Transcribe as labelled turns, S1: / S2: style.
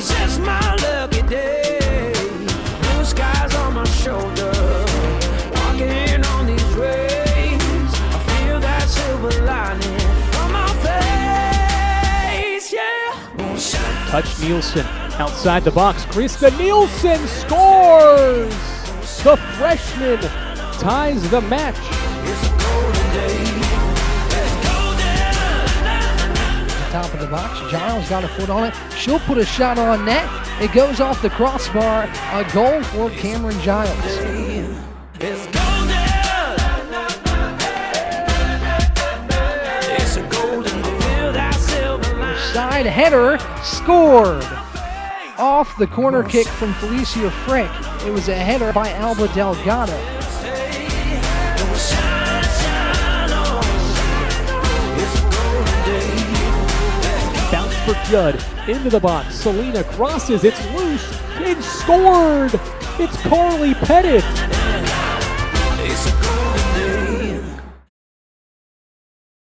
S1: My lucky day. Blue skies on my shoulder. Walking on these. I feel that silver lining on my face. Yeah.
S2: Touch Nielsen. Outside the box, Krista Nielsen scores! The freshman ties the match.
S3: Top of the box. Giles got a foot on it. She'll put a shot on net. It goes off the crossbar. A goal for Cameron Giles. Side header scored off the corner kick from Felicia Frick. It was a header by Alba Delgado.
S2: For Judd into the box. Selena crosses. It's loose. It's scored. It's Carly Pettit.